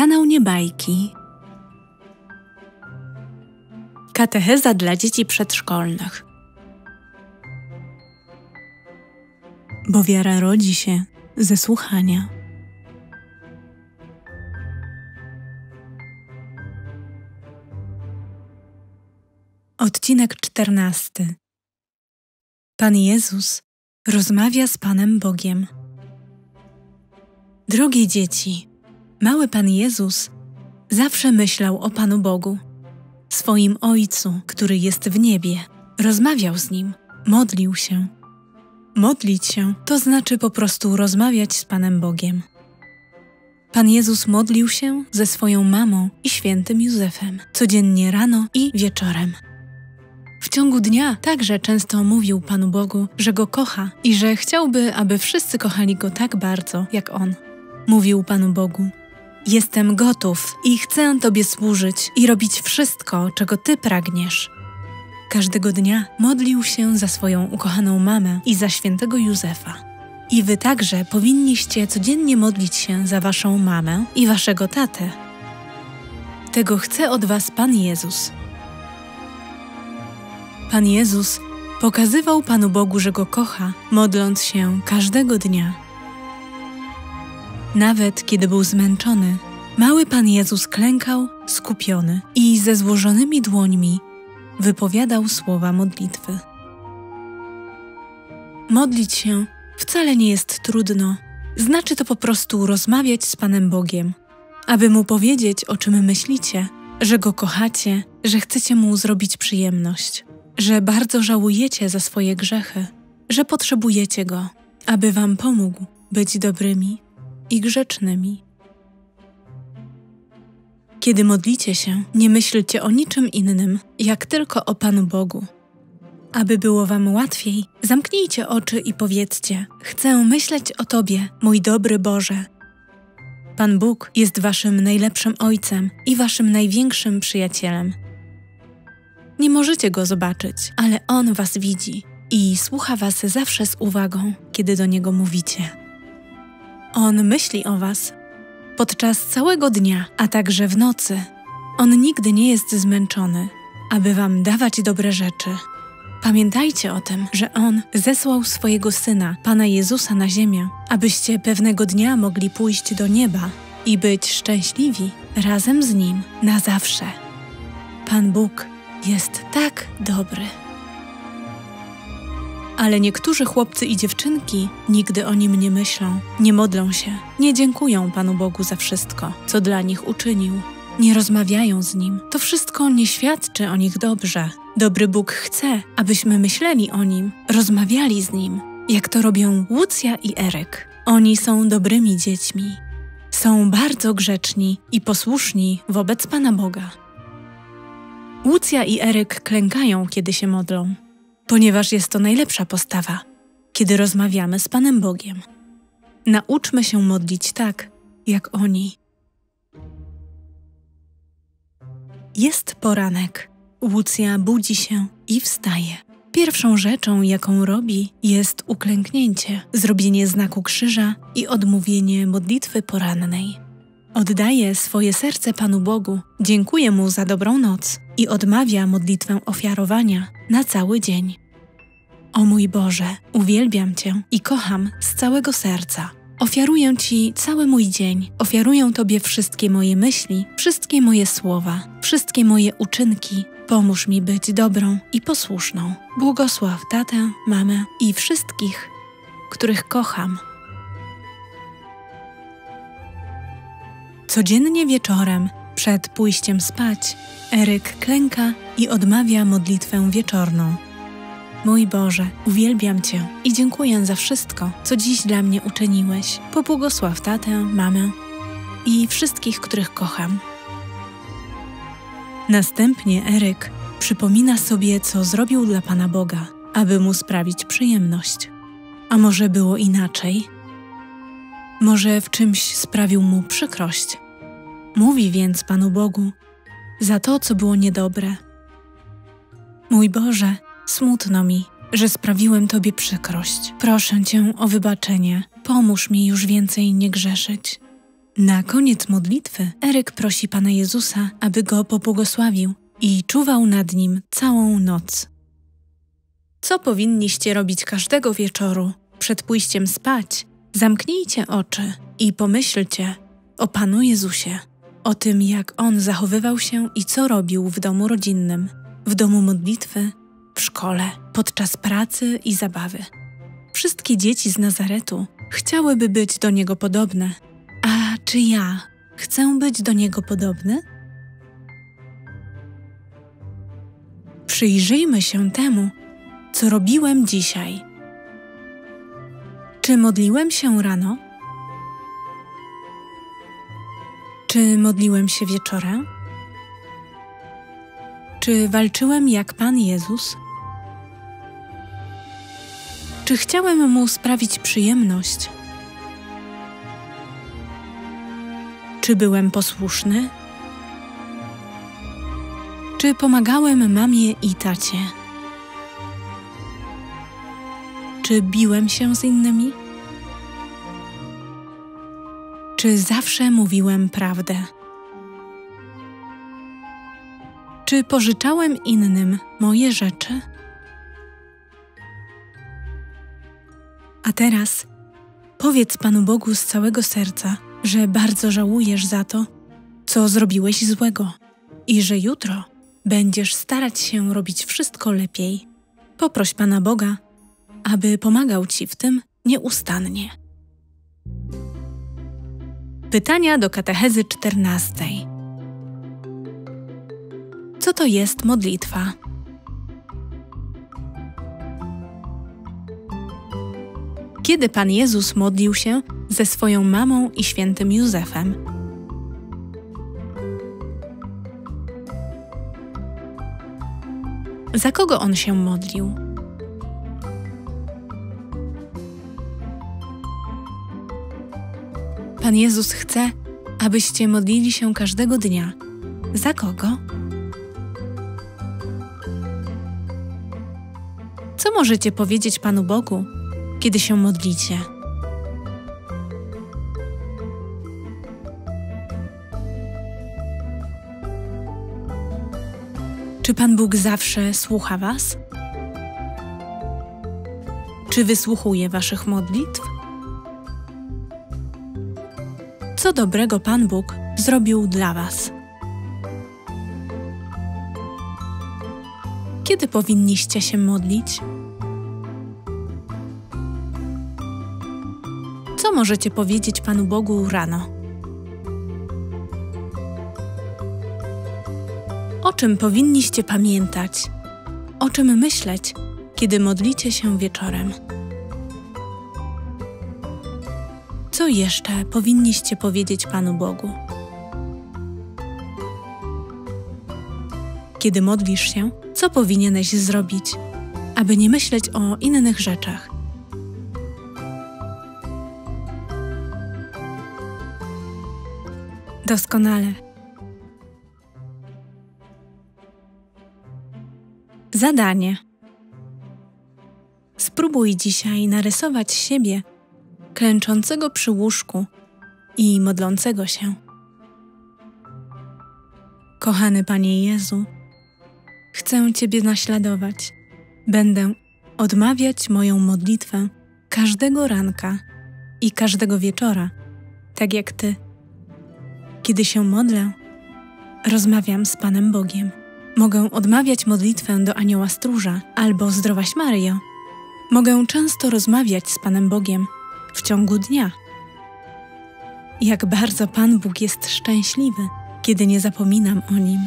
Kanał Niebajki. Katecheza dla dzieci przedszkolnych. Bo wiara rodzi się ze słuchania. Odcinek czternasty. Pan Jezus rozmawia z Panem Bogiem. Drogie dzieci, mały Pan Jezus zawsze myślał o Panu Bogu, swoim Ojcu, który jest w niebie. Rozmawiał z Nim, modlił się. Modlić się to znaczy po prostu rozmawiać z Panem Bogiem. Pan Jezus modlił się ze swoją mamą i świętym Józefem codziennie rano i wieczorem. W ciągu dnia także często mówił Panu Bogu, że go kocha i że chciałby, aby wszyscy kochali go tak bardzo jak on. Mówił Panu Bogu: Jestem gotów i chcę Tobie służyć i robić wszystko, czego Ty pragniesz. Każdego dnia modlił się za swoją ukochaną mamę i za świętego Józefa. I Wy także powinniście codziennie modlić się za Waszą mamę i Waszego tatę. Tego chce od Was Pan Jezus. Pan Jezus pokazywał Panu Bogu, że go kocha, modląc się każdego dnia. Nawet kiedy był zmęczony, mały Pan Jezus klękał, skupiony i ze złożonymi dłońmi wypowiadał słowa modlitwy. Modlić się wcale nie jest trudno, znaczy to po prostu rozmawiać z Panem Bogiem, aby mu powiedzieć, o czym myślicie, że go kochacie, że chcecie mu zrobić przyjemność że bardzo żałujecie za swoje grzechy, że potrzebujecie Go, aby Wam pomógł być dobrymi i grzecznymi. Kiedy modlicie się, nie myślcie o niczym innym, jak tylko o Panu Bogu. Aby było Wam łatwiej, zamknijcie oczy i powiedzcie: Chcę myśleć o Tobie, mój dobry Boże. Pan Bóg jest Waszym najlepszym Ojcem i Waszym największym przyjacielem. Nie możecie go zobaczyć, ale on was widzi i słucha was zawsze z uwagą, kiedy do niego mówicie. On myśli o was podczas całego dnia, a także w nocy. On nigdy nie jest zmęczony, aby wam dawać dobre rzeczy. Pamiętajcie o tym, że On zesłał swojego Syna, Pana Jezusa, na ziemię, abyście pewnego dnia mogli pójść do nieba i być szczęśliwi razem z Nim na zawsze. Pan Bóg jest tak dobry. Ale niektórzy chłopcy i dziewczynki nigdy o nim nie myślą, nie modlą się, nie dziękują Panu Bogu za wszystko, co dla nich uczynił. Nie rozmawiają z nim. To wszystko nie świadczy o nich dobrze. Dobry Bóg chce, abyśmy myśleli o nim, rozmawiali z nim, jak to robią Łucja i Erek. Oni są dobrymi dziećmi. Są bardzo grzeczni i posłuszni wobec Pana Boga. Łucja i Eryk klękają, kiedy się modlą, ponieważ jest to najlepsza postawa, kiedy rozmawiamy z Panem Bogiem. Nauczmy się modlić tak, jak oni. Jest poranek. Łucja budzi się i wstaje. Pierwszą rzeczą, jaką robi, jest uklęknięcie, zrobienie znaku krzyża i odmówienie modlitwy porannej. Oddaje swoje serce Panu Bogu, dziękuję Mu za dobrą noc i odmawia modlitwę ofiarowania na cały dzień. O mój Boże, uwielbiam Cię i kocham z całego serca. Ofiaruję Ci cały mój dzień, ofiaruję Tobie wszystkie moje myśli, wszystkie moje słowa, wszystkie moje uczynki. Pomóż mi być dobrą i posłuszną. Błogosław tatę, mamę i wszystkich, których kocham. Codziennie wieczorem, przed pójściem spać, Eryk klęka i odmawia modlitwę wieczorną. Mój Boże, uwielbiam Cię i dziękuję za wszystko, co dziś dla mnie uczyniłeś. Pobłogosław tatę, mamę i wszystkich, których kocham. Następnie Eryk przypomina sobie, co zrobił dla Pana Boga, aby mu sprawić przyjemność. A może było inaczej? Może w czymś sprawił mu przykrość. Mówi więc Panu Bogu za to, co było niedobre. Mój Boże, smutno mi, że sprawiłem Tobie przykrość. Proszę Cię o wybaczenie. Pomóż mi już więcej nie grzeszyć. Na koniec modlitwy Eryk prosi Pana Jezusa, aby go pobłogosławił i czuwał nad nim całą noc. Co powinniście robić każdego wieczoru? Przed pójściem spać, zamknijcie oczy i pomyślcie o Panu Jezusie, o tym, jak On zachowywał się i co robił w domu rodzinnym, w domu modlitwy, w szkole, podczas pracy i zabawy. Wszystkie dzieci z Nazaretu chciałyby być do Niego podobne. A czy ja chcę być do Niego podobny? Przyjrzyjmy się temu, co robiłem dzisiaj. Czy modliłem się rano? Czy modliłem się wieczorem? Czy walczyłem jak Pan Jezus? Czy chciałem mu sprawić przyjemność? Czy byłem posłuszny? Czy pomagałem mamie i tacie? Czy biłem się z innymi? Czy zawsze mówiłem prawdę? Czy pożyczałem innym moje rzeczy? A teraz powiedz Panu Bogu z całego serca, że bardzo żałujesz za to, co zrobiłeś złego i że jutro będziesz starać się robić wszystko lepiej. Poproś Pana Boga, aby pomagał Ci w tym nieustannie. Pytania do katechezy czternastej. Co to jest modlitwa? Kiedy Pan Jezus modlił się ze swoją mamą i świętym Józefem? Za kogo on się modlił? Pan Jezus chce, abyście modlili się każdego dnia. Za kogo? Co możecie powiedzieć Panu Bogu, kiedy się modlicie? Czy Pan Bóg zawsze słucha Was? Czy wysłuchuje Waszych modlitw? Co dobrego Pan Bóg zrobił dla Was? Kiedy powinniście się modlić? Co możecie powiedzieć Panu Bogu rano? O czym powinniście pamiętać? O czym myśleć, kiedy modlicie się wieczorem? Jeszcze powinniście powiedzieć Panu Bogu? Kiedy modlisz się, co powinieneś zrobić, aby nie myśleć o innych rzeczach? Doskonale. Zadanie. Spróbuj dzisiaj narysować siebie klęczącego przy łóżku i modlącego się. Kochany Panie Jezu, chcę Ciebie naśladować. Będę odmawiać moją modlitwę każdego ranka i każdego wieczora, tak jak Ty. Kiedy się modlę, rozmawiam z Panem Bogiem. Mogę odmawiać modlitwę do Anioła Stróża albo Zdrowaś Maryjo. Mogę często rozmawiać z Panem Bogiem w ciągu dnia. Jak bardzo Pan Bóg jest szczęśliwy, kiedy nie zapominam o Nim.